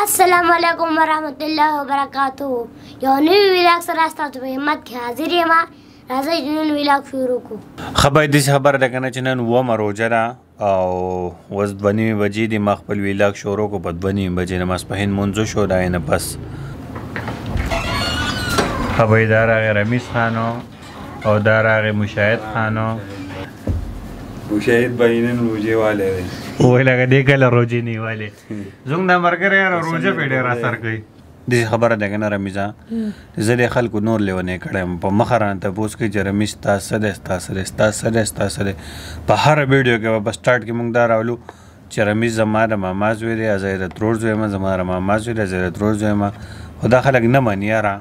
السلام علیکم ورحمۃ اللہ وبرکاتہ یو نوی ویلاګ سره ستاسو په همت کې حاضر یم راځئ چې نن ویلاګ شروع کړو خبر دې خبر ده کنه چې نن و مروجه را او وز بنی بجې دې مخ خپل ویلاګ شروع کو په بنی بجې نماز په هین منځو شو دا نه پس خبردار هغه رمیز خانو او دار هغه مشاهد خانو خو شاید به یې نن روژې والی دی وایي لکه دې کله روژې نیولې زموږ دا ملګری یاره روژه پې ډېر اثر کوي دې خبره ده که نه رمیزه زه دې خلکو نور لیونی کړی یم په مخه رانه تپوس کوي چې رمیز ستا څه دی ستا څه دی ستا څه دی ستا څه دی په هره ویډیو کې به په سټارټ کې موږ دا راولو چې رمیز زما د ماما زوی دی زه یې د ترور زوی یم زما د ماما زوی دی زه یې د ترور زوی یم خو دا خلک نه مني یاره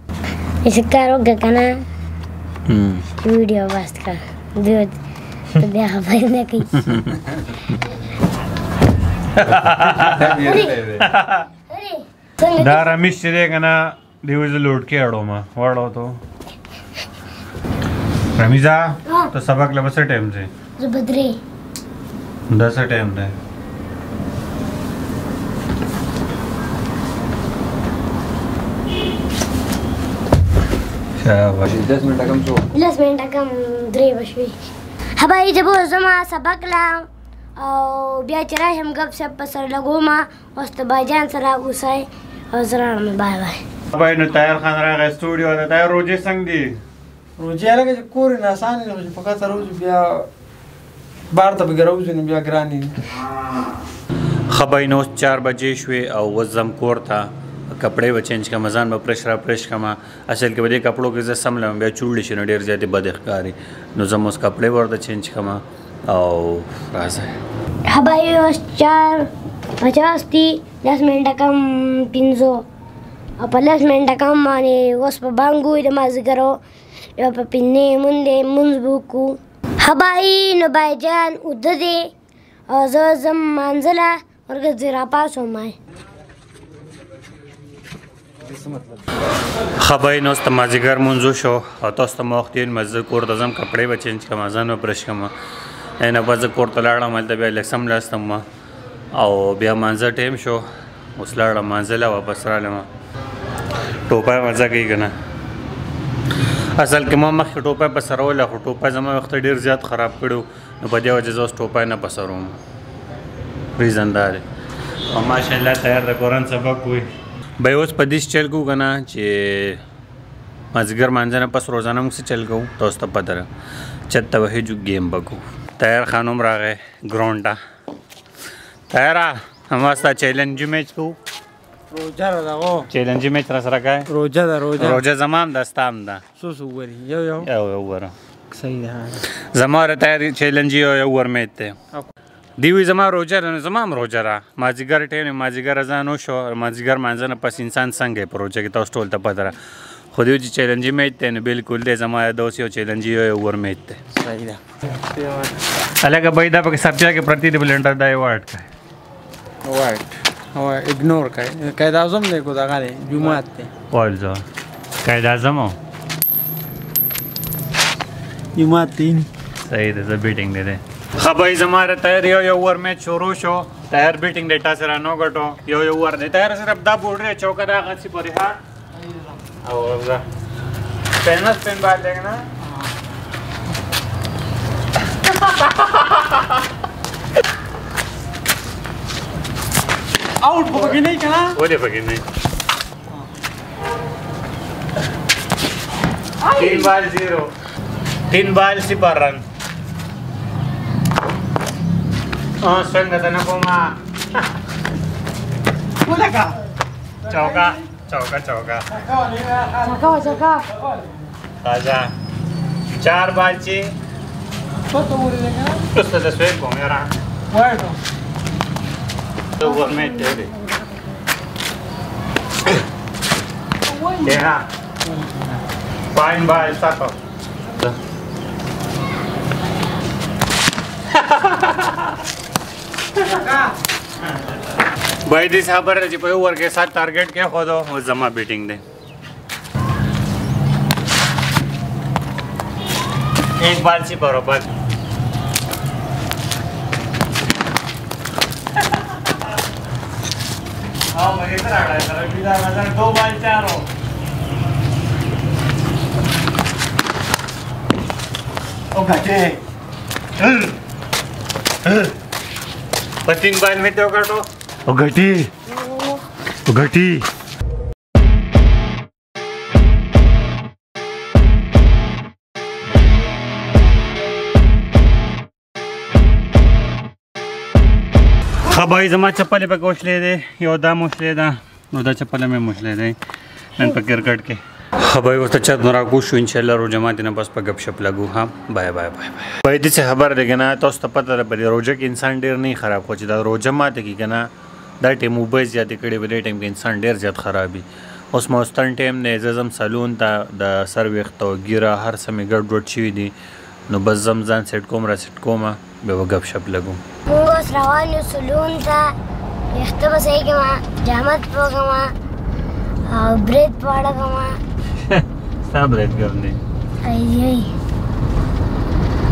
یې څه کار وکړه که نه ویډیو بست کړه ته بیا خبرې نه کوي دا رمیش چې دی که نه دیو زه لوټکې اړو ما وړو تو رمیزا ته سبق له بسه ټایم دی زه به درې دا څه ټایم دی شاباش 10 منټه کم شو 10 منټه کم درې بشوي هبای زه به زما سبق لا او بیا چې راهم ګپ سپ په سر لګوم اوس ته باجان سره اوسای او زرا مې بای بای بای نو تیار خان راغی سټوډیو ته تیار روزي څنګه دی روزي هغه چې کور نه آسان نه چې فقط روز بیا بار ته به روز نه بیا ګرانی خبای نو 4 بجې شوې او وزم کور ته کپڑے و چینج کما ځان به پرش را پرش کما اصل کې به دې کپړو کې زه سم لم بیا چوړل شي نو ډیر زیاتې بد ښکاری نو زه مو کپڑے ورته چینج کما او راځه هبای اوس 4 50 دی 10 منټه کم پینزو او په لس منټه کم باندې اوس په بانګو د مازګرو یو په پینې مونږ مونږ وکړو هبای نو بایجان ودې او زه زم منزله ورګه زیرا پاسو مای خبای نو ستمازیګر مونږ شو او تاسو ته مخ دین مزه کور د زم کپڑے بچنج کما ځان برش کما نه بز کور ته لاړم مل د بیا لکسم لاستم او بیا مانزه ټیم شو اوس لاړم مانزه لا واپس رالم ټوپه مزه کوي کنه اصل کې ما مخ ټوپه په سرول خو ټوپه زما وخت ډیر زیات خراب کړو نو په دې وجه زه ټوپه نه پسروم ریزن دار او ماشاءالله تیار د قرآن سبق وي بای اوس په دې چل کو کنه چې مازګر مانځنه پس روزانه موږ چل کو تاسو ته پته چته وه جو گیم بګو تیار خانم راغې ګراوند ته تیار هماستا چیلنج میچ کو روزه را دغه چیلنج میچ را سره کای روزه دا روزه روزه زمام دستام دا سو سو وری یو یو یو یو ور صحیح ده زماره تیار چیلنج یو یو ور میته دی وی زما روزه ده زما هم روزه ده مازدیګر ټیم مازدیګر اذان وشو مازدیګر مانځه نه پس انسان څنګه په روزه کې تاسو ټول ته پته ده خو دی چې چیلنجي میچ دی نو بالکل دی زما دوس یو چیلنجي یو اوور میچ دی صحیح ده الګه بای دا په سبجا کې پرتی دی بلندر دا یو وارد کای وارد او اګنور کای قائد اعظم دی کو دا غره جمعه ته قول ځه قائد اعظم جمعه تین صحیح ده زه بیٹنګ دی खबर जमारे तैर यो यो ओवर में चोरू छो तैर बीटिंग डेटा से रनो गटो यो यो ओवर दे तैर से रबदा बोल रहे चौका दा गसी पर हां और पेन पेन बात देखना आउट भगी नहीं करा वो दे भगी नहीं तीन बार जीरो तीन बार सिपर run Ờ, oh, xuân cái tên nó không à Cô là à Chào cả, chào cả, chào cả Chào cả, chào cả Taja Char balchi Tutto vuole le carte? Tutto da sue come era Guarda Tu vuoi mettere? Che ha? Fine by stato Ha ha ha ha By this harbour, if you work as a target, क्या हो दो वो जमा beating दे एक बार से बरोबर हाँ मुझे तो आड़ा है तो अभी तो दो बार चार हो ओ गचे पश्चिम बंगाल में तो काटो ओ घटी ओ घटी हाँ भाई जमा चप्पल पे घोस ले दे योदा मुछ ले दा चप्पल में मुछ ले दे पे क्रिकेट के خبرې ورته چا راکو شو ان شاء الله روزه ما دنه بس په غب شپ لګو ها بای بای بای بای دې څه خبر دی کنه تاسو ته پته ده په روزه کې انسان ډیر نه خراب خو چې دا روزه ماته کې کنه دا ټیم موبایل زیات کړي بلې ټیم کې انسان ډیر زیات خرابي اوس موستن ټیم نه زم سالون ته د سر وخت او ګیره هر سمې ګډ ډوډ شي دي نو بس زم ځان سیټ کوم را سیټ کوم به وګب شپ لګم موږ اوس روان یو سالون ته وخت به صحیح کما جامد پوګما او برید پاړه کما صبرت ګرنه ایي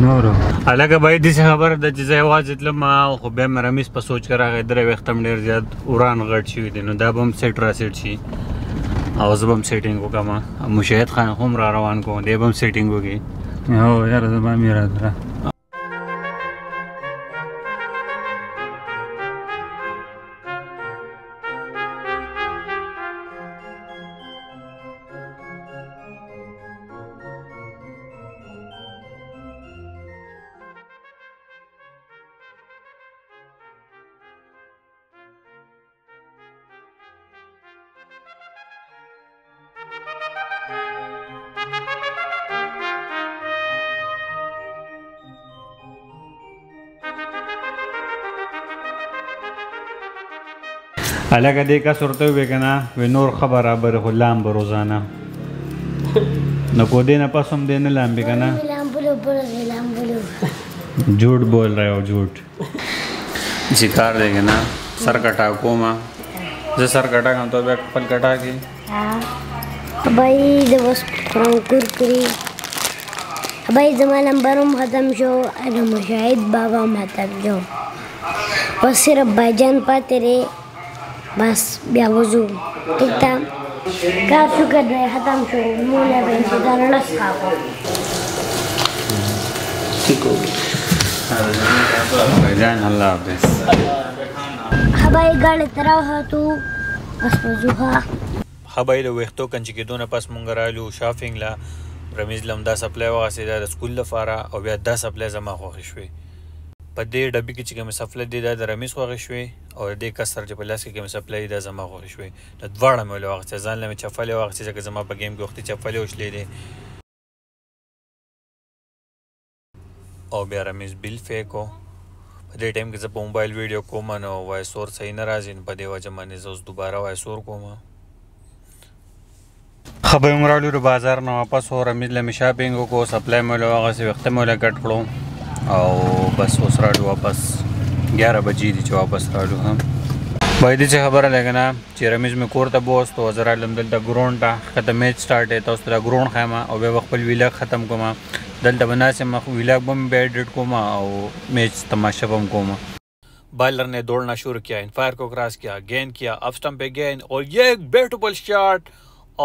نورو الګه به دې خبره د چې زه واځت لم خو به مرمیس په سوچ کرا غي درې وختم ډیر زیات اوران غړ شي دي نو دا بم سیټ را سیټ شي او زه بم سیټینګ وکم مشاهد خان هم را روان کوم دې بم سیټینګ وکي او یار زما میرا درا الګه دې کا صورت وې کنه و نور خبره بر غلام بروزانه نو کو دې نه پسم دې نه لامبې کنه جھूठ बोल रहे हो झूठ शिकार देंगे ना सर कटा कोमा जैसे सर कटा का तो बैग पल कटा की भाई दवस फ्रॉम कुरकुरी भाई जमा नंबर हम खत्म शो अरे मुशाहिद बाबा हम खत्म शो बस सिर्फ भाईजान पाते रहे بس بیا وضو ټیک ده کار شکر دی ختم شو مولا به انتظار لس کاکو ٹھیک ہو جان اللہ حافظ خبای ګاړې تراوه تو بس وضوها خبای له وختو کنج کې دونه پس مونږ رالو شاپینګ لا رمیز لمدا سپلای وغسیدا د سکول لپاره او بیا د سپلای زما خوښ شوه په دې ډبې کې چې کوم سفله دی د رمیس خوغې شوې او دې کسر چې په لاس کې کوم سفله دی د زما خوغې شوې د دواړه مې له وخت ځان لمه چفلې وخت چې زما په گیم کې وخت چفلې وشلې دي او بیا رمیس بل فیکو په دې ټایم کې زه په موبایل ویډیو کوم نو وای سور صحیح نه راځي په دې وجه باندې زه اوس دوباره وای سور کوم خبر عمرالو بازار نه واپس اور امید لمشاپینګ کو سپلای مې له هغه څه وخت مې له کټ کړو او بس اوس راړو واپس 11 بجې دي چې واپس راړو هم باید چې خبره لګنه چې رمیز مې کور ته بوست او زرا لم دلته ګراوند ته خدای میچ سٹارټ دی تاسو ته ګراوند خامه او به خپل ویلا ختم کوم دلته بناسه مخ ویلا بم به ایڈیټ کوم او میچ تماشا بم کوم بائلر نے دوڑنا شروع किया फायर को क्रॉस किया गेंद किया अप स्टंप पे गेंद और ये एक ब्यूटीफुल शॉट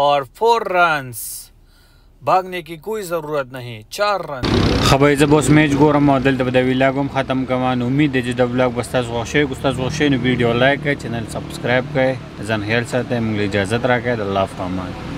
और फोर रन्स भागने की कोई ज़रूरत नहीं चार रन خبرې زه به اوس میچ ګورم او دلته به د ویلاګ هم ختم کوم امید دی چې د ویلاګ به ستاسو خوښ شي ستاسو خوښ شي نو ویډیو لایک کړئ چینل سبسکرایب کړئ ځان هیل ساتئ موږ اجازه راکړئ د الله په امان